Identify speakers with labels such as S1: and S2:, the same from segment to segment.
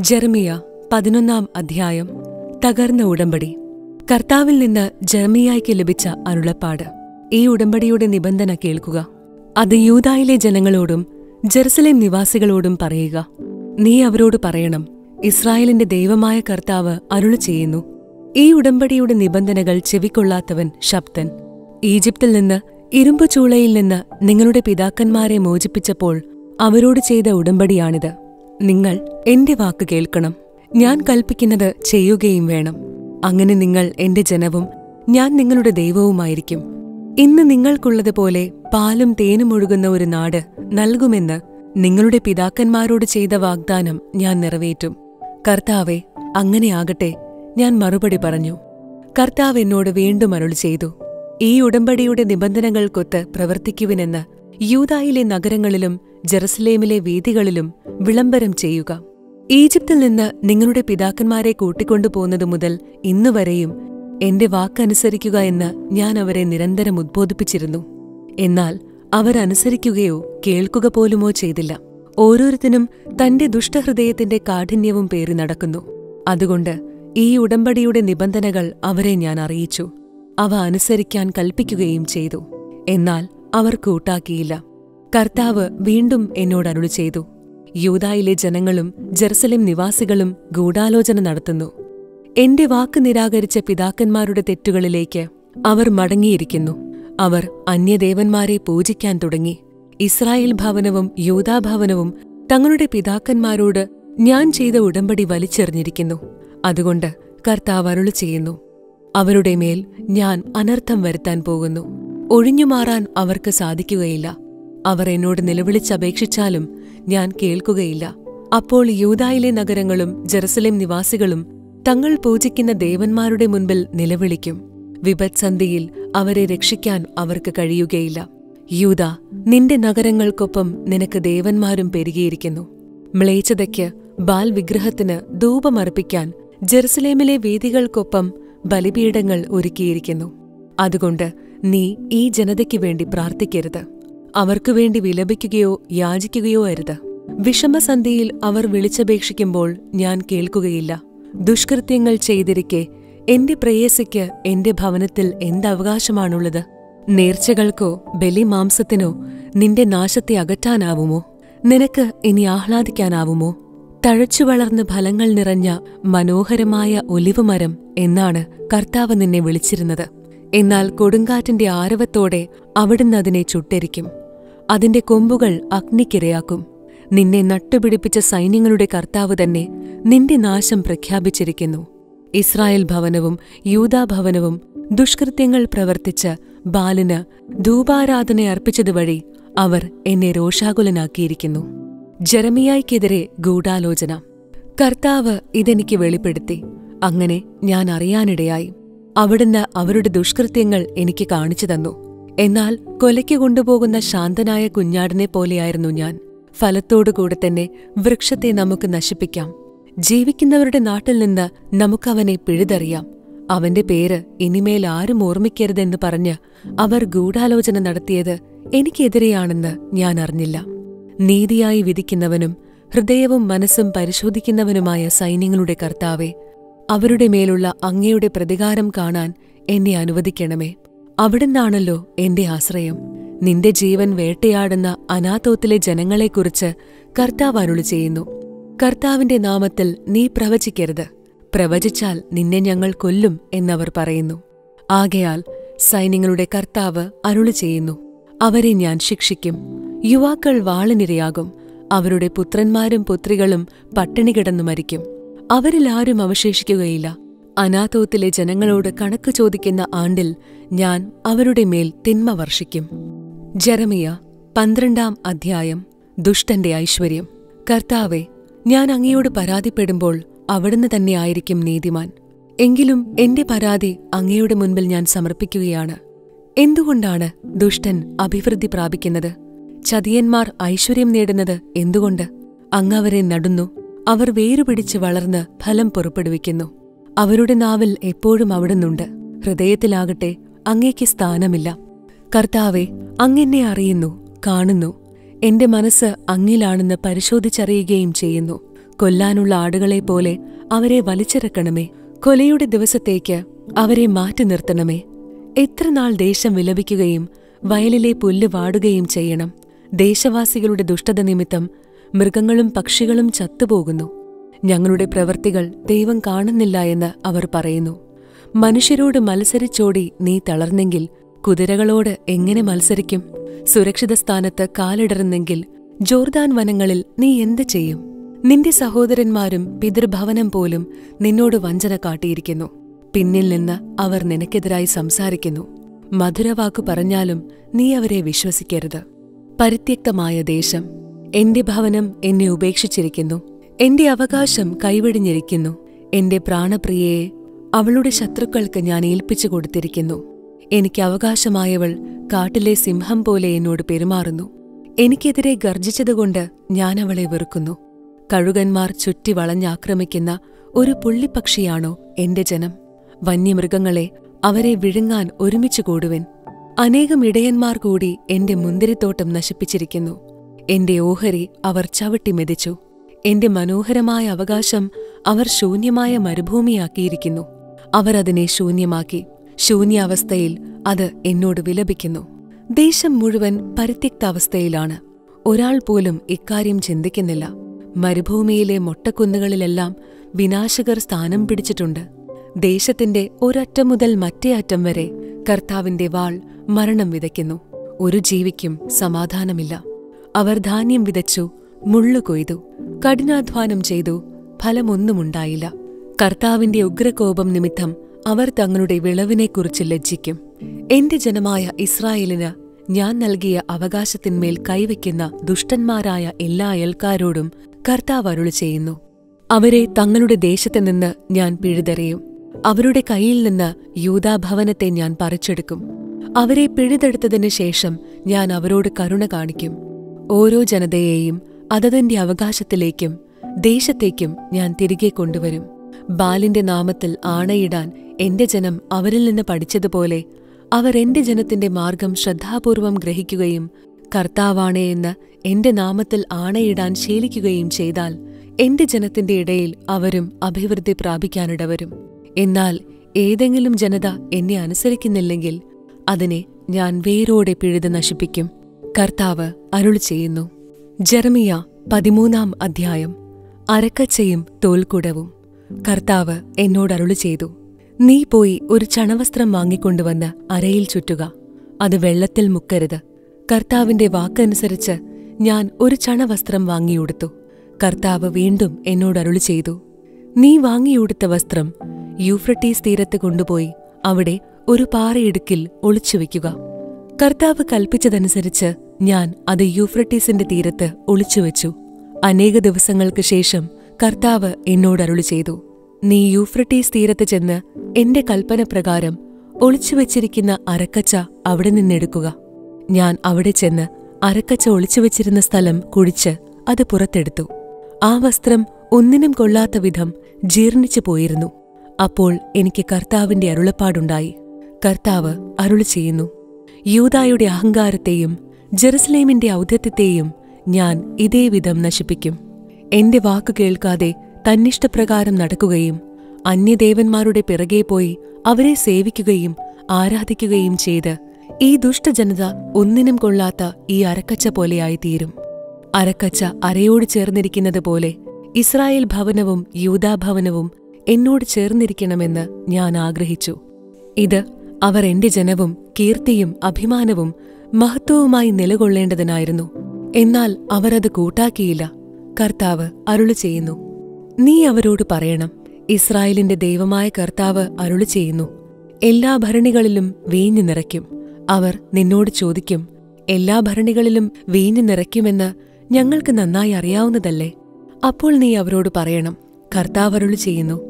S1: ജെറമിയ പതിനൊന്നാം അധ്യായം. തകർന്ന ഉടമ്പടി. കർത്താവിൽ നിന്ന് ജെറമിയായ്ക്ക് ലഭിച്ച അരുളപ്പാട്. ഈ ഉടമ്പടിയുടെ നിബന്ധന കേൾക്കുക. അത് യൂതായിലെ ജനങ്ങളോടും ജെറുസലേം നിവാസികളോടും പറയുക. നീ അവരോട് പറയണം ഇസ്രായേലിന്റെ ദൈവമായ കർത്താവ് അരുളു ചെയ്യുന്നു. ഈ ഉടമ്പടിയുടെ നിബന്ധനകൾ ചെവിക്കൊള്ളാത്തവൻ ശബ്ദൻ. ഈജിപ്തിൽ നിന്ന് ഇരുമ്പുചൂളയിൽ നിന്ന് നിങ്ങളുടെ പിതാക്കന്മാരെ മോചിപ്പിച്ചപ്പോൾ അവരോട് ചെയ്ത ഉടമ്പടിയാണിത്. നിങ്ങൾ എന്റെ വാക്ക് കേൾക്കണം. ഞാൻ കൽപ്പിക്കുന്നത് ചെയ്യുകയും വേണം. അങ്ങനെ നിങ്ങൾ എന്റെ ജനവും ഞാൻ നിങ്ങളുടെ ദൈവവുമായിരിക്കും. ഇന്ന് നിങ്ങൾക്കുള്ളതുപോലെ പാലും തേനും ഒഴുകുന്ന ഒരു നാട് നൽകുമെന്ന് നിങ്ങളുടെ പിതാക്കന്മാരോട് ചെയ്ത വാഗ്ദാനം ഞാൻ നിറവേറ്റും. കർത്താവെ അങ്ങനെയാകട്ടെ ഞാൻ മറുപടി പറഞ്ഞു. കർത്താവ് എന്നോട് വീണ്ടും അരുളി ചെയ്തു. ഈ ഉടമ്പടിയുടെ നിബന്ധനകൾക്കൊത്ത് പ്രവർത്തിക്കുവിനെന്ന് യൂതായിലെ നഗരങ്ങളിലും ജെറുസലേമിലെ വേദികളിലും വിളംബരം ചെയ്യുക. ഈജിപ്തിൽ നിന്ന് നിങ്ങളുടെ പിതാക്കന്മാരെ കൂട്ടിക്കൊണ്ടുപോകുന്നതു മുതൽ ഇന്നുവരെയും എന്റെ വാക്കനുസരിക്കുക എന്ന് ഞാൻ അവരെ നിരന്തരം ഉദ്ബോധിപ്പിച്ചിരുന്നു. എന്നാൽ അവരനുസരിക്കുകയോ കേൾക്കുക പോലുമോ ചെയ്തില്ല. ഓരോരുത്തരും തന്റെ ദുഷ്ടഹൃദയത്തിന്റെ കാഠിന്യവും പേറി നടക്കുന്നു. അതുകൊണ്ട് ഈ ഉടമ്പടിയുടെ നിബന്ധനകൾ അവരെ ഞാൻ അറിയിച്ചു. അവ അനുസരിക്കാൻ കൽപ്പിക്കുകയും ചെയ്തു. എന്നാൽ അവർ കൂട്ടാക്കിയില്ല. കർത്താവ് വീണ്ടും എന്നോട് അരുളി ചെയ്തു. യൂതായിലെ ജനങ്ങളും ജെറുസലേം നിവാസികളും ഗൂഢാലോചന നടത്തുന്നു. എന്റെ വാക്ക് നിരാകരിച്ച പിതാക്കന്മാരുടെ തെറ്റുകളിലേക്ക് അവർ മടങ്ങിയിരിക്കുന്നു. അവർ അന്യദേവന്മാരെ പൂജിക്കാൻ തുടങ്ങി. ഇസ്രായേൽ ഭവനവും യൂതാഭവനവും തങ്ങളുടെ പിതാക്കന്മാരോട് ഞാൻ ചെയ്ത ഉടമ്പടി വലിച്ചെറിഞ്ഞിരിക്കുന്നു. അതുകൊണ്ട് കർത്താവ് അരുളി ചെയ്യുന്നു. അവരുടെ മേൽ ഞാൻ അനർത്ഥം വരുത്താൻ പോകുന്നു. ഒഴിഞ്ഞുമാറാൻ അവർക്ക് സാധിക്കുകയില്ല. അവർ എന്നോട് നിലവിളിച്ചപേക്ഷിച്ചാലും ഞാൻ കേൾക്കുകയില്ല. അപ്പോൾ യൂതായിലെ നഗരങ്ങളും ജെറുസലേം നിവാസികളും തങ്ങൾ പൂജിക്കുന്ന ദേവന്മാരുടെ മുൻപിൽ നിലവിളിക്കും. വിപത്സന്ധിയിൽ അവരെ രക്ഷിക്കാൻ അവർക്ക് കഴിയുകയില്ല. യൂത നിന്റെ നഗരങ്ങൾക്കൊപ്പം നിനക്ക് ദേവന്മാരും പെരുകിയിരിക്കുന്നു. മ്ലേച്ഛതയ്ക്ക് ബാൽ വിഗ്രഹത്തിന് ധൂപമർപ്പിക്കാൻ ജെറുസലേമിലെ വേദികൾക്കൊപ്പം ബലിപീഠങ്ങൾ ഒരുക്കിയിരിക്കുന്നു. അതുകൊണ്ട് നീ ഈ ജനതയ്ക്ക് വേണ്ടി പ്രാർത്ഥിക്കരുത്. അവർക്കു വേണ്ടി വിലപിക്കുകയോ യാചിക്കുകയോ അരുത്. വിഷമസന്ധിയിൽ അവർ വിളിച്ചപേക്ഷിക്കുമ്പോൾ ഞാൻ കേൾക്കുകയില്ല. ദുഷ്കൃത്യങ്ങൾ ചെയ്തിരിക്കെ എന്റെ പ്രേയസിക്ക് എന്റെ ഭവനത്തിൽ എന്തവകാശമാണുള്ളത്? നേർച്ചകൾക്കോ ബലിമാംസത്തിനോ നിന്റെ നാശത്തെ അകറ്റാനാവുമോ? നിനക്ക് ഇനി ആഹ്ലാദിക്കാനാവുമോ? തഴച്ചു വളർന്ന് ഫലങ്ങൾ നിറഞ്ഞ മനോഹരമായ ഒലിവുമരം എന്നാണ് കർത്താവ് നിന്നെ വിളിച്ചിരുന്നത്. എന്നാൽ കൊടുങ്കാറ്റിന്റെ ആരവത്തോടെ അവിടുന്ന് അതിനെ ചുട്ടരിക്കും. അതിന്റെ കൊമ്പുകൾ അഗ്നിക്കിരയാക്കും. നിന്നെ നട്ടുപിടിപ്പിച്ച സൈന്യങ്ങളുടെ കർത്താവ് തന്നെ നിന്റെ നാശം പ്രഖ്യാപിച്ചിരിക്കുന്നു. ഇസ്രായേൽ ഭവനവും യൂതാഭവനവും ദുഷ്കൃത്യങ്ങൾ പ്രവർത്തിച്ച് ബാലിന് ധൂപാരാധന അർപ്പിച്ചതുവഴി അവർ എന്നെ രോഷാകുലനാക്കിയിരിക്കുന്നു. ജെറമിയായ്ക്കെതിരെ ഗൂഢാലോചന. കർത്താവ് ഇതെനിക്ക് വെളിപ്പെടുത്തി. അങ്ങനെ ഞാൻ അറിയാനിടയായി. അവിടുന്ന് അവരുടെ ദുഷ്കൃത്യങ്ങൾ എനിക്ക് കാണിച്ചു തന്നു. എന്നാൽ കൊലയ്ക്ക് കൊണ്ടുപോകുന്ന ശാന്തനായ കുഞ്ഞാടിനെ പോലെയായിരുന്നു ഞാൻ. ഫലത്തോടുകൂടെ തന്നെ വൃക്ഷത്തെ നമുക്ക് നശിപ്പിക്കാം. ജീവിക്കുന്നവരുടെ നാട്ടിൽ നിന്ന് നമുക്കവനെ പിഴുതറിയാം. അവന്റെ പേര് ഇനിമേൽ ആരും ഓർമ്മിക്കരുതെന്ന് പറഞ്ഞ് അവർ ഗൂഢാലോചന നടത്തിയത് എനിക്കെതിരെയാണെന്ന് ഞാൻ അറിഞ്ഞില്ല. നീതിയായി വിധിക്കുന്നവനും ഹൃദയവും മനസ്സും പരിശോധിക്കുന്നവനുമായ സൈന്യങ്ങളുടെ കർത്താവെ അവരുടെ മേലുള്ള അങ്ങയുടെ പ്രതികാരം കാണാൻ എന്നെ അനുവദിക്കണമേ. അവിടുന്നാണല്ലോ എന്റെ ആശ്രയം. നിന്റെ ജീവൻ വേട്ടയാടുന്ന അനാഥോത്തിലെ ജനങ്ങളെക്കുറിച്ച് കർത്താവ് അരുളി ചെയ്യുന്നു. കർത്താവിന്റെ നാമത്തിൽ നീ പ്രവചിക്കരുത്. പ്രവചിച്ചാൽ നിന്നെ ഞങ്ങൾ കൊല്ലും എന്നവർ പറയുന്നു. ആകയാൽ സൈന്യങ്ങളുടെ കർത്താവ് അരുളി ചെയ്യുന്നു. അവരെ ഞാൻ ശിക്ഷിക്കും. യുവാക്കൾ വാളിനിരയാകും. അവരുടെ പുത്രന്മാരും പുത്രികളും പട്ടിണി കിടന്നു മരിക്കും. അവരിൽ ആരും അവശേഷിക്കുകയില്ല. അനാഥോത്തിലെ ജനങ്ങളോട് കണക്ക് ചോദിക്കുന്ന ആണ്ടിൽ ഞാൻ അവരുടെ മേൽ തിന്മ വർഷിക്കും. ജെറമിയ പന്ത്രണ്ടാം അധ്യായം ദുഷ്ടന്റെ ഐശ്വര്യം. കർത്താവെ ഞാൻ അങ്ങയോട് പരാതിപ്പെടുമ്പോൾ അവിടുന്ന് തന്നെയായിരിക്കും നീതിമാൻ. എങ്കിലും എന്റെ പരാതി അങ്ങയുടെ മുൻപിൽ ഞാൻ സമർപ്പിക്കുകയാണ്. എന്തുകൊണ്ടാണ് ദുഷ്ടൻ അഭിവൃദ്ധി പ്രാപിക്കുന്നത്? ചതിയന്മാർ ഐശ്വര്യം നേടുന്നത് എന്തുകൊണ്ട്? അങ്ങവരെ നടുന്നു. അവർ വേരുപിടിച്ച് വളർന്ന് ഫലം പുറപ്പെടുവിക്കുന്നു. അവരുടെ നാവിൽ എപ്പോഴും അവിടുന്നുണ്ട്. ഹൃദയത്തിലാകട്ടെ അങ്ങേക്ക് സ്ഥാനമില്ല. കർത്താവെ അങ്ങെന്നെ അറിയുന്നു കാണുന്നു. എന്റെ മനസ്സ് അങ്ങിലാണെന്ന് പരിശോധിച്ചറിയുകയും ചെയ്യുന്നു. കൊല്ലാനുള്ള ആടുകളെ പോലെ അവരെ വലിച്ചിറക്കണമേ. കൊലയുടെ ദിവസത്തേക്ക് അവരെ മാറ്റി നിർത്തണമേ. എത്ര നാൾ ദേശം വിലപിക്കുകയും വയലിലെ പുല്ല് വാടുകയും ചെയ്യണം. ദേശവാസികളുടെ ദുഷ്ടത നിമിത്തം മൃഗങ്ങളും പക്ഷികളും ചത്തുപോകുന്നു. ഞങ്ങളുടെ പ്രവൃത്തികൾ ദൈവം കാണുന്നില്ല എന്ന് അവർ പറയുന്നു. മനുഷ്യരോട് മത്സരിച്ചോടി നീ തളർന്നെങ്കിൽ കുതിരകളോട് എങ്ങനെ മത്സരിക്കും? സുരക്ഷിത സ്ഥാനത്ത് കാലിടറുന്നെങ്കിൽ ജോർദാൻ വനങ്ങളിൽ നീ എന്ത് ചെയ്യും? നിന്റെ സഹോദരന്മാരും പിതൃഭവനം പോലും നിന്നോട് വഞ്ചന കാട്ടിയിരിക്കുന്നു. പിന്നിൽ നിന്ന് അവർ നിനക്കെതിരായി സംസാരിക്കുന്നു. മധുരവാക്കു പറഞ്ഞാലും നീ അവരെ വിശ്വസിക്കരുത്. പരിത്യക്തമായ ദേശം. എന്റെ ഭവനം എന്നെ ഉപേക്ഷിച്ചിരിക്കുന്നു. എന്റെ അവകാശം കൈവെടിഞ്ഞിരിക്കുന്നു. എന്റെ പ്രാണപ്രിയയെ അവളുടെ ശത്രുക്കൾക്ക് ഞാൻ ഏൽപ്പിച്ചു കൊടുത്തിരിക്കുന്നു. എനിക്ക് അവകാശമായവൾ കാട്ടിലെ സിംഹം പോലെ എന്നോട് പെരുമാറുന്നു. എനിക്കെതിരെ ഗർജിച്ചതുകൊണ്ട് ഞാൻ അവളെ വെറുക്കുന്നു. കഴുകന്മാർ ചുറ്റി വളഞ്ഞാക്രമിക്കുന്ന ഒരു പുള്ളിപ്പക്ഷിയാണോ എന്റെ ജനം? വന്യമൃഗങ്ങളെ അവരെ വിഴുങ്ങാൻ ഒരുമിച്ചു കൂടുവൻ. അനേകം ഇടയന്മാർ കൂടി എന്റെ മുന്തിരിത്തോട്ടം നശിപ്പിച്ചിരിക്കുന്നു. എന്റെ ഓഹരി അവർ ചവിട്ടി മെതിച്ചു. എന്റെ മനോഹരമായ അവകാശം അവർ ശൂന്യമായ മരുഭൂമിയാക്കിയിരിക്കുന്നു. അവർ അതിനെ ശൂന്യമാക്കി ശൂന്യാവസ്ഥയിൽ അത് എന്നോട് വിലപിക്കുന്നു. ദേശം മുഴുവൻ പരിത്യക്താവസ്ഥയിലാണ്. ഒരാൾ പോലും ഇക്കാര്യം ചിന്തിക്കുന്നില്ല. മരുഭൂമിയിലെ മൊട്ടക്കുന്നുകളിലെല്ലാം വിനാശകർ സ്ഥാനം പിടിച്ചിട്ടുണ്ട്. ദേശത്തിന്റെ ഒരറ്റം മുതൽ മറ്റേ അറ്റം വരെ കർത്താവിന്റെ വാൾ മരണം വിതയ്ക്കുന്നു. ഒരു ജീവിക്കും സമാധാനമില്ല. അവർ ധാന്യം വിതച്ചു മുള്ളു കൊയ്തു കഠിനാധ്വാനം ചെയ്തു ഫലമൊന്നുമുണ്ടായില്ല. കർത്താവിന്റെ ഉഗ്രകോപം നിമിത്തം അവർ തങ്ങളുടെ വിളവിനെക്കുറിച്ച് ലജ്ജിക്കും. എന്റെ ജനമായ ഇസ്രായേലിന് ഞാൻ നൽകിയ അവകാശത്തിന്മേൽ കൈവയ്ക്കുന്ന ദുഷ്ടന്മാരായ എല്ലാ അയൽക്കാരോടും കർത്താവ് അരുളി ചെയ്യുന്നു. അവരെ തങ്ങളുടെ ദേശത്തു നിന്ന് ഞാൻ പിഴുതെറിയും. അവരുടെ കയ്യിൽ നിന്ന് യൂതാഭവനത്തെ ഞാൻ പറിച്ചെടുക്കും. അവരെ പിഴുതെടുത്തതിനു ശേഷം ഞാൻ അവരോട് കരുണ കാണിക്കും. ഓരോ ജനതയെയും അതതിന്റെ അവകാശത്തിലേക്കും ദേശത്തേക്കും ഞാൻ തിരികെ കൊണ്ടുവരും. ബാലിന്റെ നാമത്തിൽ ആണയിടാൻ എന്റെ ജനം അവരിൽ നിന്ന് പഠിച്ചതുപോലെ അവർ എന്റെ ജനത്തിന്റെ മാർഗം ശ്രദ്ധാപൂർവം ഗ്രഹിക്കുകയും കർത്താവാണേ എന്ന് എന്റെ നാമത്തിൽ ആണയിടാൻ ശീലിക്കുകയും ചെയ്താൽ എന്റെ ജനത്തിന്റെ ഇടയിൽ അവരും അഭിവൃദ്ധി പ്രാപിക്കാനിടവരും. എന്നാൽ ഏതെങ്കിലും ജനത എന്നെ അനുസരിക്കുന്നില്ലെങ്കിൽ അതിനെ ഞാൻ വേരോടെ പിഴുത് നശിപ്പിക്കും. കർത്താവ് അരുൾ ചെയ്യുന്നു. ജെറമിയ പതിമൂന്നാം അധ്യായം. അരക്കച്ചയും തോൽക്കുടവും. കർത്താവ് എന്നോട് അരുൾ ചെയ്തു. നീ പോയി ഒരു ചണവസ്ത്രം വാങ്ങിക്കൊണ്ടുവന്ന് അരയിൽ ചുറ്റുക. അത് വെള്ളത്തിൽ മുക്കരുത്. കർത്താവിന്റെ വാക്കനുസരിച്ച് ഞാൻ ഒരു ചണവസ്ത്രം വാങ്ങിയുടുത്തു. കർത്താവ് വീണ്ടും എന്നോട് അരുൾ ചെയ്തു. നീ വാങ്ങിയുടുത്ത വസ്ത്രം യൂഫ്രട്ടീസ് തീരത്ത് കൊണ്ടുപോയി അവിടെ ഒരു പാറയിടുക്കിൽ ഒളിച്ചുവെക്കുക കർത്താവ് കൽപ്പിച്ചതനുസരിച്ച് ഞാൻ അത് യൂഫ്രട്ടീസിന്റെ തീരത്ത് ഒളിച്ചുവെച്ചു. അനേക ദിവസങ്ങൾക്ക് ശേഷം കർത്താവ് എന്നോട് അരുളി ചെയ്തു നീ യൂഫ്രട്ടീസ് തീരത്ത് ചെന്ന് എന്റെ കൽപ്പന പ്രകാരം ഒളിച്ചുവെച്ചിരിക്കുന്ന അരക്കച്ച അവിടെ നിന്നെടുക്കുക ഞാൻ അവിടെ ചെന്ന് അരക്കച്ച ഒളിച്ചുവെച്ചിരുന്ന സ്ഥലം കുഴിച്ച് അത് പുറത്തെടുത്തു. ആ വസ്ത്രം ഒന്നിനും കൊള്ളാത്ത വിധം ജീർണിച്ചു പോയിരുന്നു. അപ്പോൾ എനിക്ക് കർത്താവിന്റെ അരുളപ്പാടുണ്ടായി. കർത്താവ് അരുളി ചെയ്യുന്നു യൂതായുടെ അഹങ്കാരത്തെയും ജെറുസലേമിന്റെ ഔദ്യത്യത്തെയും ഞാൻ ഇതേവിധം നശിപ്പിക്കും. എന്റെ വാക്കു കേൾക്കാതെ തന്നിഷ്ടപ്രകാരം നടക്കുകയും അന്യദേവന്മാരുടെ പിറകെ പോയി അവരെ സേവിക്കുകയും ആരാധിക്കുകയും ചെയ്ത് ഈ ദുഷ്ടജനത ഒന്നിനും കൊള്ളാത്ത ഈ അരക്കച്ച പോലെയായിത്തീരും. അരക്കച്ച അരയോട് ചേർന്നിരിക്കുന്നത് പോലെ ഇസ്രായേൽ ഭവനവും യൂതാഭവനവും എന്നോട് ചേർന്നിരിക്കണമെന്ന് ഞാൻ ആഗ്രഹിച്ചു. ഇത് അവർ എന്റെ ജനവും കീർത്തിയും അഭിമാനവും മഹത്വവുമായി നിലകൊള്ളേണ്ടതിനായിരുന്നു. എന്നാൽ അവരത് കൂട്ടാക്കിയില്ല. കർത്താവ് അരുളു ചെയ്യുന്നു. നീ അവരോട് പറയണം. ഇസ്രായേലിന്റെ ദൈവമായ കർത്താവ് അരുളു ചെയ്യുന്നു. എല്ലാ ഭരണികളിലും വീഞ്ഞു നിറയ്ക്കും. അവർ നിന്നോട് ചോദിക്കും എല്ലാ ഭരണികളിലും വീഞ്ഞു നിറയ്ക്കുമെന്ന് ഞങ്ങൾക്ക് നന്നായി അറിയാവുന്നതല്ലേ? അപ്പോൾ നീ അവരോട് പറയണം. കർത്താവ് അരുളു ചെയ്യുന്നു.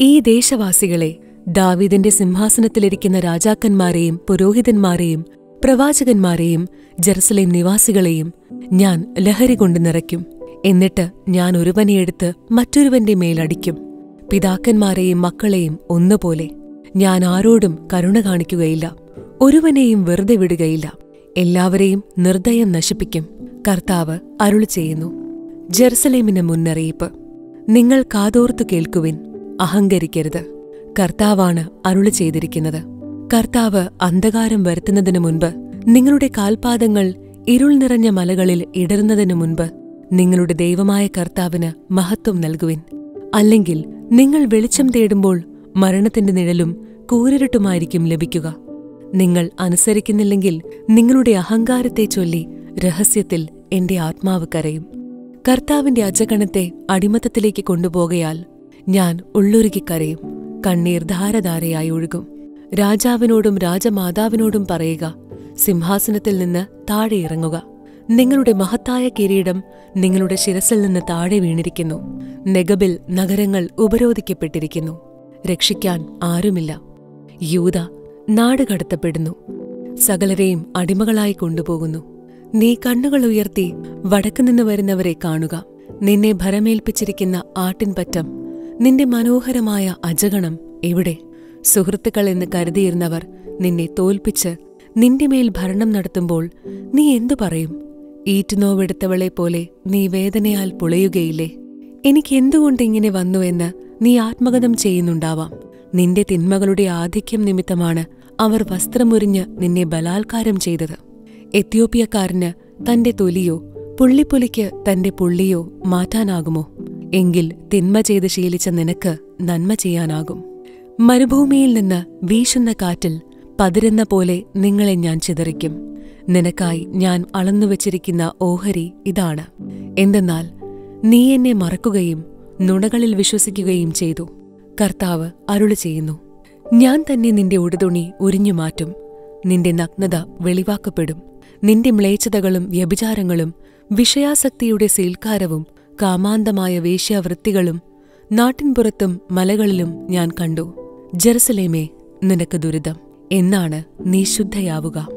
S1: ഈ ദേശവാസികളെ ദാവീദിന്റെ സിംഹാസനത്തിലിരിക്കുന്ന രാജാക്കന്മാരെയും പുരോഹിതന്മാരെയും പ്രവാചകന്മാരെയും ജെറുസലേം നിവാസികളെയും ഞാൻ ലഹരി കൊണ്ട് നിറയ്ക്കും. എന്നിട്ട് ഞാൻ ഒരുവനെയെടുത്ത് മറ്റൊരുവന്റെ മേലടിക്കും പിതാക്കന്മാരെയും മക്കളെയും ഒന്നുപോലെ. ഞാൻ ആരോടും കരുണ കാണിക്കുകയില്ല. ഒരുവനെയും വെറുതെ വിടുകയില്ല. എല്ലാവരെയും നിർദ്ദയം നശിപ്പിക്കും. കർത്താവ് അരുളി ചെയ്യുന്നു. ജെറുസലേമിന് മുന്നറിയിപ്പ്. നിങ്ങൾ കാതോർത്തു കേൾക്കുവിൻ. അഹങ്കരിക്കരുത്. കർത്താവാണ് അരുളി ചെയ്തിരിക്കുന്നത്. കർത്താവ് അന്ധകാരം വരുത്തുന്നതിനു മുൻപ് നിങ്ങളുടെ കാൽപാദങ്ങൾ ഇരുൾ നിറഞ്ഞ മലകളിൽ ഇടറുന്നതിനു മുൻപ് നിങ്ങളുടെ ദൈവമായ കർത്താവിന് മഹത്വം നൽകുവിൻ. അല്ലെങ്കിൽ നിങ്ങൾ വെളിച്ചം തേടുമ്പോൾ മരണത്തിന്റെ നിഴലും കൂരിരുട്ടുമായിരിക്കും ലഭിക്കുക. നിങ്ങൾ അനുസരിക്കുന്നില്ലെങ്കിൽ നിങ്ങളുടെ അഹങ്കാരത്തെ ചൊല്ലി രഹസ്യത്തിൽ എന്റെ ആത്മാവ് കരയും. കർത്താവിന്റെ അജഗണത്തെ അടിമത്തത്തിലേക്ക് കൊണ്ടുപോകയാൽ ഞാൻ ഉള്ളുരുകി കരയും. കണ്ണീർ ധാരധാരയായി ഒഴുകും. രാജാവിനോടും രാജമാതാവിനോടും പറയുക സിംഹാസനത്തിൽ നിന്ന് താഴെ ഇറങ്ങുക. നിങ്ങളുടെ മഹത്തായ കിരീടം നിങ്ങളുടെ ശിരസിൽ നിന്ന് താഴെ വീണിരിക്കുന്നു. നെഗബിൽ നഗരങ്ങൾ ഉപരോധിക്കപ്പെട്ടിരിക്കുന്നു. രക്ഷിക്കാൻ ആരുമില്ല. യൂത നാട് കടത്തപ്പെടുന്നു. സകലരെയും അടിമകളായി കൊണ്ടുപോകുന്നു. നീ കണ്ണുകൾ ഉയർത്തി വടക്കുനിന്ന് വരുന്നവരെ കാണുക. നിന്നെ ഭരമേൽപ്പിച്ചിരിക്കുന്ന ആട്ടിൻപറ്റം നിന്റെ മനോഹരമായ അജഗണം എവിടെ? സുഹൃത്തുക്കൾ എന്ന് കരുതിയിരുന്നവർ നിന്നെ തോൽപ്പിച്ച് നിന്റെ മേൽ ഭരണം നടത്തുമ്പോൾ നീ എന്തു പറയും? ഈറ്റുനോവെടുത്തവളെ പോലെ നീ വേദനയാൽ പുളയുകയില്ലേ? എനിക്ക് എന്തുകൊണ്ട് ഇങ്ങനെ വന്നുവെന്ന് നീ ആത്മഗതം ചെയ്യുന്നുണ്ടാവാം. നിന്റെ തിന്മകളുടെ ആധിക്യം നിമിത്തമാണ് അവർ വസ്ത്രമുരിഞ്ഞ് നിന്നെ ബലാത്കാരം ചെയ്തത്. എത്യോപ്യക്കാരന് തന്റെ തൊലിയോ പുള്ളിപ്പുലിക്ക് തന്റെ പുള്ളിയോ മാറ്റാനാകുമോ? എങ്കിൽ തിന്മ ചെയ്ത് ശീലിച്ച നിനക്ക് നന്മ ചെയ്യാനാകും. മരുഭൂമിയിൽ നിന്ന് വീശുന്ന കാറ്റിൽ പതിരുന്ന പോലെ നിങ്ങളെ ഞാൻ ചിതറിക്കും. നിനക്കായി ഞാൻ അളന്നുവച്ചിരിക്കുന്ന ഓഹരി ഇതാണ്. എന്തെന്നാൽ നീ എന്നെ മറക്കുകയും നുണകളിൽ വിശ്വസിക്കുകയും ചെയ്തു. കർത്താവ് അരുളി ചെയ്യുന്നു. ഞാൻ തന്നെ നിന്റെ ഉടുതുണി ഉരിഞ്ഞുമാറ്റും നിന്റെ നഗ്നത വെളിവാക്കപ്പെടും. നിന്റെ മ്ലേച്ഛതകളും വ്യഭിചാരങ്ങളും വിഷയാസക്തിയുടെ സീൽക്കാരവും കാമാന്തമായ വേശ്യാവൃത്തികളും നാട്ടിൻപുറത്തും മലകളിലും ഞാൻ കണ്ടു. ജെറുസലേമേ നിനക്ക് ദുരിതം. എന്നാണ് നീ ശുദ്ധയാവുക.